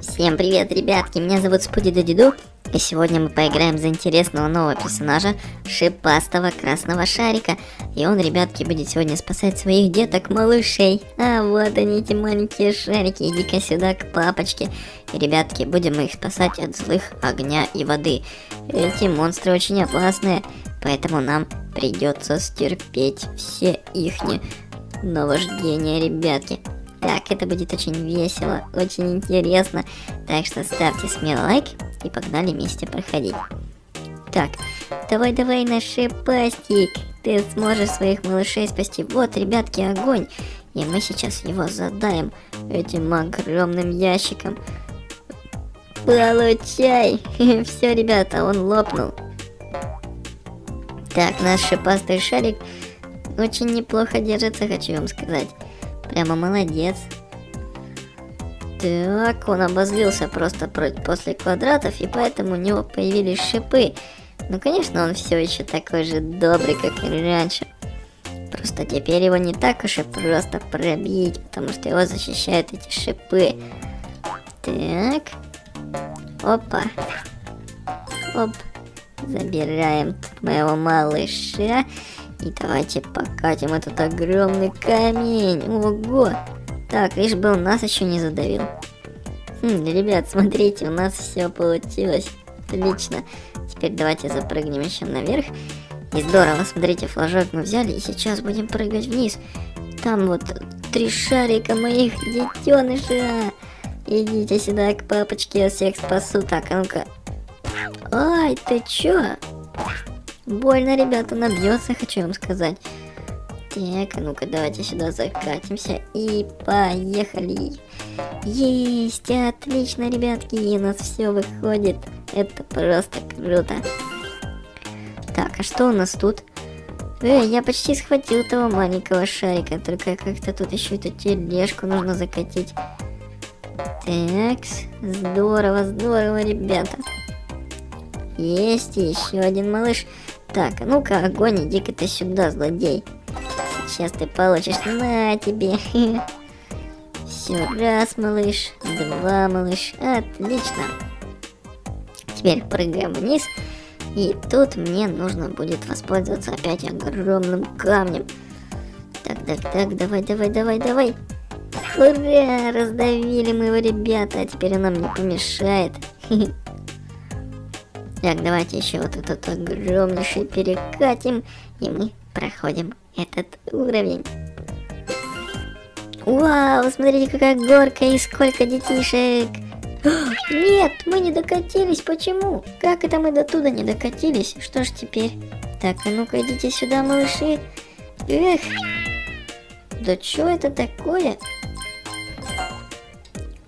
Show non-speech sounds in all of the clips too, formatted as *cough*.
Всем привет, ребятки, меня зовут Спуди Дадиду, и сегодня мы поиграем за интересного нового персонажа, шипастого красного шарика. И он, ребятки, будет сегодня спасать своих деток, малышей. А вот они, эти маленькие шарики, иди-ка сюда к папочке. И, ребятки, будем мы их спасать от злых огня и воды. Эти монстры очень опасные, поэтому нам придется стерпеть все ихние наваждения, ребятки. Так, это будет очень весело, очень интересно. Так что ставьте смело лайк и погнали вместе проходить. Так, давай-давай наш шипастик. Ты сможешь своих малышей спасти. Вот, ребятки, огонь. И мы сейчас его задаем этим огромным ящиком. Получай! *laughs* Все, ребята, он лопнул. Так, наш шипастый шарик очень неплохо держится, хочу вам сказать. Прямо молодец. Так, он обозлился просто после квадратов, и поэтому у него появились шипы. Ну, конечно, он все еще такой же добрый, как и раньше. Просто теперь его не так уж и просто пробить, потому что его защищают эти шипы. Так. Опа. Оп. Забираем моего малыша. И давайте покатим этот огромный камень. Ого! Так, лишь бы он нас еще не задавил. Хм, ребят, смотрите, у нас все получилось. Отлично. Теперь давайте запрыгнем еще наверх. И здорово, смотрите, флажок мы взяли, и сейчас будем прыгать вниз. Там вот три шарика моих детеныша. Идите сюда к папочке, я всех спасу. Так, а ну-ка. Ай, ты чё? Больно, ребята, набьется, хочу вам сказать. Так, а ну-ка, давайте сюда закатимся и поехали. Есть, отлично, ребятки, у нас все выходит. Это просто круто. Так, а что у нас тут? Эй, я почти схватил того маленького шарика, только как-то тут еще эту тележку нужно закатить. Так, здорово, здорово, ребята. Есть еще один малыш. Так, ну-ка, огонь, иди-ка ты сюда, злодей. Сейчас ты получишь на тебе. *laughs* Все, раз, малыш, два, малыш. Отлично. Теперь прыгаем вниз. И тут мне нужно будет воспользоваться опять огромным камнем. Так, так, так, давай, давай, давай, давай. Ура, раздавили мы его, ребята, а теперь он нам не помешает. *laughs* Так, давайте еще вот этот огромнейший перекатим, и мы проходим этот уровень. Вау, смотрите, какая горка и сколько детишек. *gasps* Нет, мы не докатились, почему? Как это мы до туда не докатились? Что ж теперь? Так, а ну-ка идите сюда, малыши. Эх, да что это такое?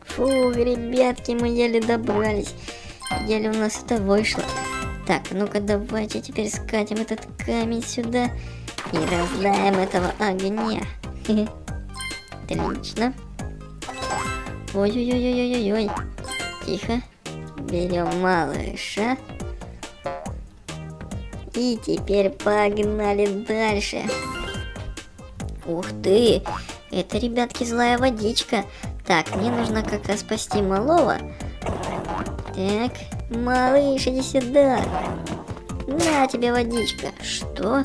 Фу, ребятки, мы еле добрались. Еле у нас это вышло. Так, ну-ка давайте теперь скатим этот камень сюда и раздаем этого огня. *laughs* Отлично. Ой-ой-ой-ой-ой-ой. Тихо. Берем малыша. И теперь погнали дальше. Ух ты! Это, ребятки, злая водичка. Так, мне нужно как раз спасти малого. Так, малыш, иди сюда. На тебе водичка. Что?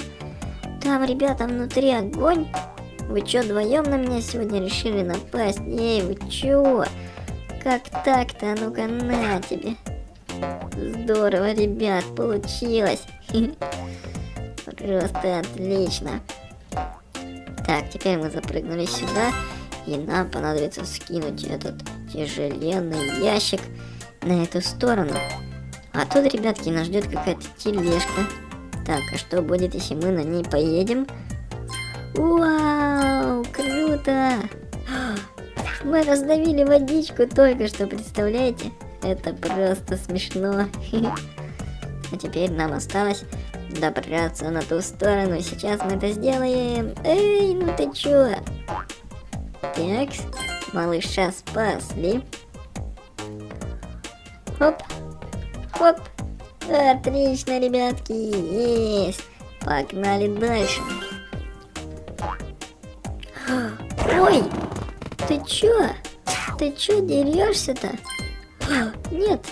Там, ребята, внутри огонь? Вы чё, вдвоем на меня сегодня решили напасть? Эй, вы чё? Как так-то? А ну-ка, на тебе. Здорово, ребят, получилось. *laughs* Просто отлично. Так, теперь мы запрыгнули сюда, и нам понадобится скинуть этот тяжеленный ящик на эту сторону. А тут, ребятки, нас ждет какая-то тележка. Так, а что будет, если мы на ней поедем? Вау, круто! *gasps* Мы раздавили водичку только что, представляете? Это просто смешно. *laughs* А теперь нам осталось добраться на ту сторону. Сейчас мы это сделаем. Эй, ну ты чё? Так, малыша спасли. Хоп. Хоп. Отлично, ребятки. Есть. Погнали дальше. Ой, ты чё? Ты чё дерешься-то? Нет.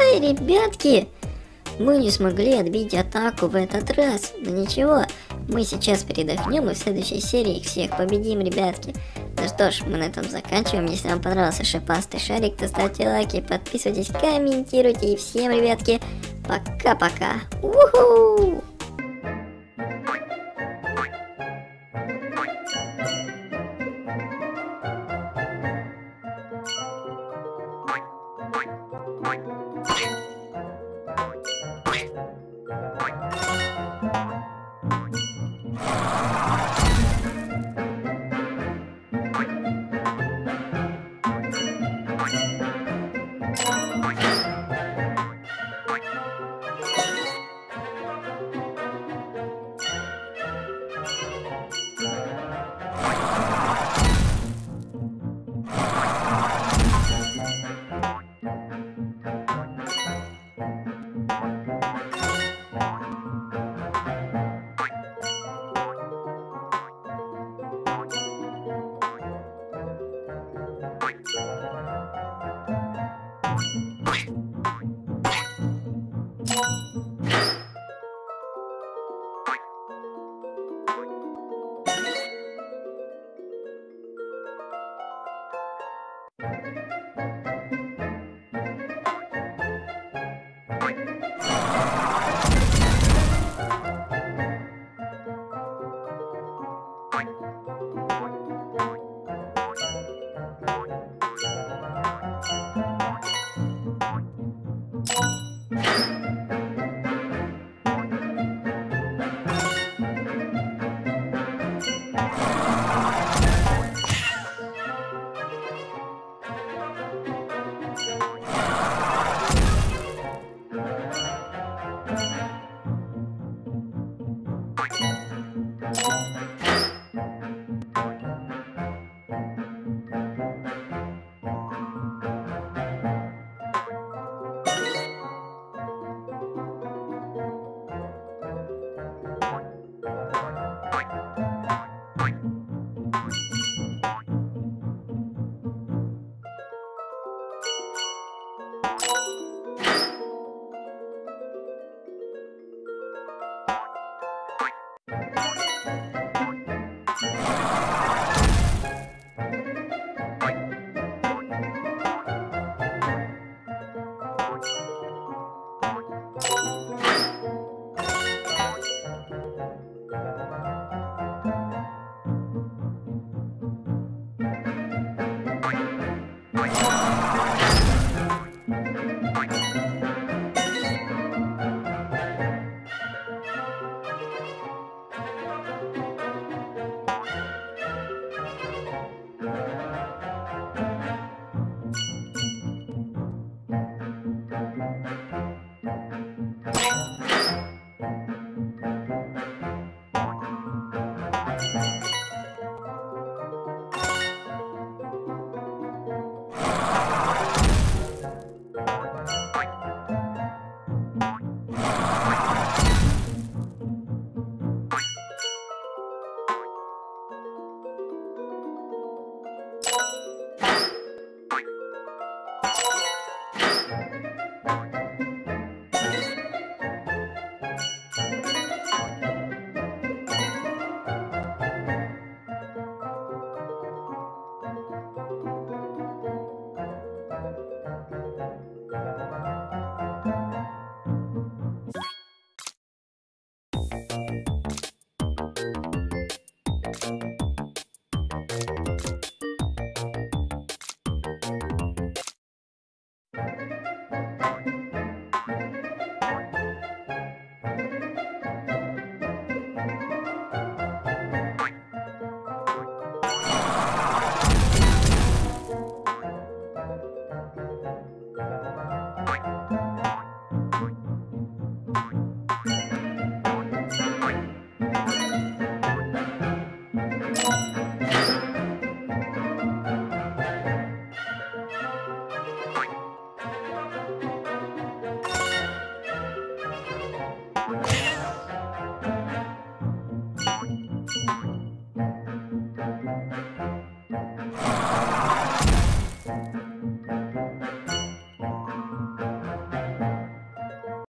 Ай, ребятки! Мы не смогли отбить атаку в этот раз. Но ничего, мы сейчас передохнем и в следующей серии всех победим, ребятки. Ну что ж, мы на этом заканчиваем. Если вам понравился шипастый шарик, то ставьте лайки, подписывайтесь, комментируйте. И всем, ребятки, пока-пока. Уху!